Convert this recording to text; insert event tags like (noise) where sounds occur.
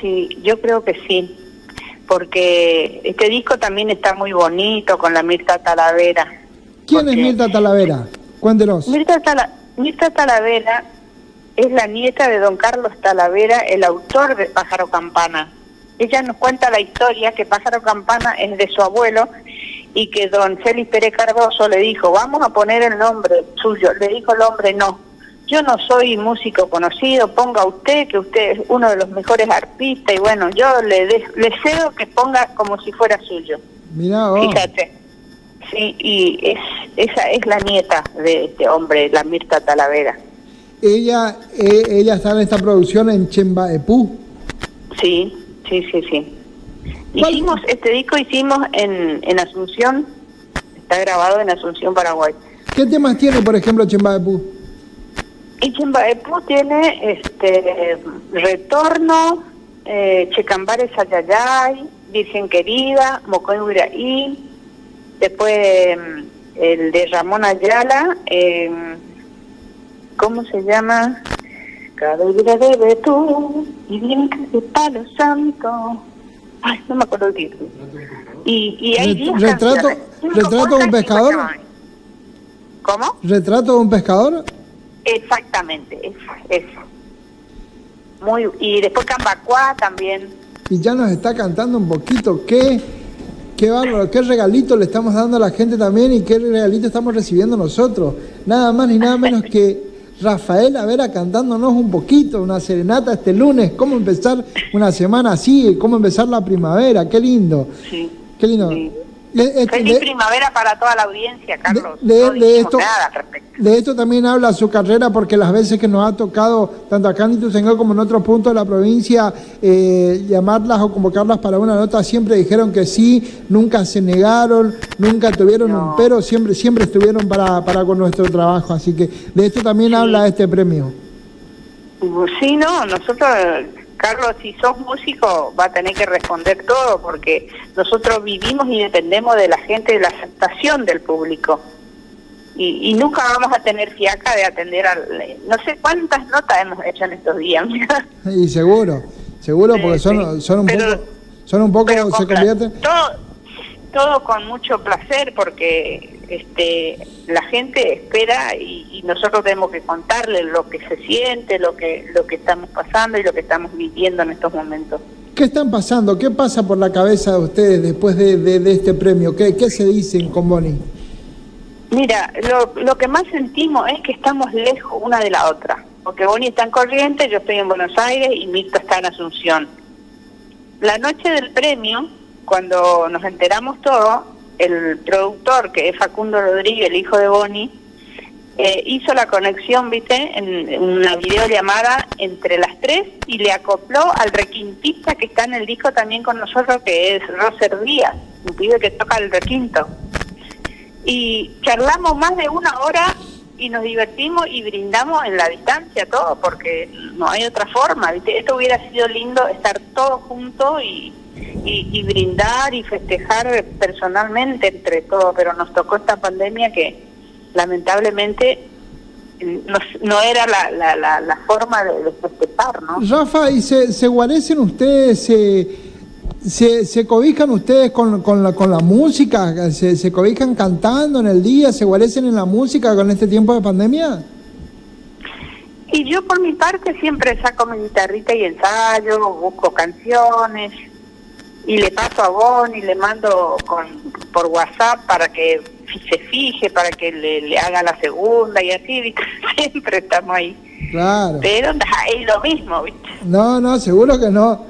Sí, yo creo que sí, porque este disco también está muy bonito con la Mirta Talavera. ¿Quién es Mirta Talavera? Cuéntenos. Mirta, Mirta Talavera es la nieta de don Carlos Talavera, el autor de Pájaro Campana. Ella nos cuenta la historia que Pájaro Campana es de su abuelo y que don Félix Pérez Cardoso le dijo, vamos a poner el nombre suyo. Le dijo el hombre, no, yo no soy músico conocido, ponga usted, que usted es uno de los mejores artistas, y bueno, yo le, le cedo que ponga como si fuera suyo. Mira, Fíjate. Sí, y es, esa es la nieta de este hombre, la Mirta Talavera. Ella, eh, ella está en esta producción en Chembaepú. Sí, sí, sí, sí. Hicimos, este disco hicimos en, en Asunción, está grabado en Asunción, Paraguay. ¿Qué temas tiene, por ejemplo, Chembaepú? Y Chimbaepú tiene este Retorno, eh, Checambare Sayayay, Virgen Querida, Mocoy Uraí, después mm, el de Ramón Ayala, eh, ¿cómo se llama? Cada día debe tú, y bien que palo santo. Ay, no me acuerdo el título. Y, y hay ¿Retrato, ¿Retrato de un pescador? ¿Cómo? ¿Retrato de un pescador? Exactamente, eso, eso. Muy, y después Cambacuá también. Y ya nos está cantando un poquito, qué, qué bárbaro, qué regalito le estamos dando a la gente también y qué regalito estamos recibiendo nosotros. Nada más ni nada menos que Rafael Avera cantándonos un poquito, una serenata este lunes, cómo empezar una semana así, cómo empezar la primavera, qué lindo. Sí. Qué lindo. Feliz primavera para toda la audiencia, Carlos. De, esto, de esto también habla su carrera, porque las veces que nos ha tocado, tanto acá en Ituzaingó como en otros puntos de la provincia, eh, llamarlas o convocarlas para una nota, siempre dijeron que sí, nunca se negaron, nunca tuvieron un pero, siempre, siempre estuvieron para, para con nuestro trabajo. Así que de esto también habla este premio. Sí, no, nosotros Carlos, si sos músico, va a tener que responder todo, porque nosotros vivimos y dependemos de la gente, de la aceptación del público. Y, nunca vamos a tener fiaca de atender a... No sé cuántas notas hemos hecho en estos días. y seguro, seguro, porque son, son un poco... Son un poco, se convierten... Todo, todo con mucho placer, porque este, la gente espera y, nosotros tenemos que contarle lo que se siente, lo que, lo que estamos pasando y lo que estamos viviendo en estos momentos. ¿Qué están pasando? ¿Qué pasa por la cabeza de ustedes después de, este premio? ¿Qué, ¿Qué, se dicen con Bonnie? Mira, lo, lo que más sentimos es que estamos lejos una de la otra, porque Bonnie está en Corrientes, yo estoy en Buenos Aires y Mirta está en Asunción. La noche del premio, cuando nos enteramos todo, el productor, que es Facundo Rodríguez, el hijo de Bonnie, eh, hizo la conexión, viste, en una videollamada entre las tres y le acopló al requintista que está en el disco también con nosotros, que es Roser Díaz, un pibe que toca el requinto. Y charlamos más de una hora y nos divertimos y brindamos en la distancia todo, porque no hay otra forma, ¿viste? Esto hubiera sido lindo estar todos juntos y, y, brindar y festejar personalmente entre todos, pero nos tocó esta pandemia que lamentablemente no, era la, la, la, forma de, festejar, ¿no? Rafa, ¿y se, se guarecen ustedes, se, se, cobijan ustedes con, con, la, con la música? ¿Se, ¿Se cobijan cantando en el día? ¿Se guarecen en la música con este tiempo de pandemia? Y yo por mi parte siempre saco mi guitarrita y ensayo, busco canciones, y le paso a Bonnie, le mando con, por WhatsApp para que se fije, para que le, haga la segunda y así, (laughs) siempre estamos ahí. Claro. Pero es lo mismo, ¿viste? No, no, seguro que no.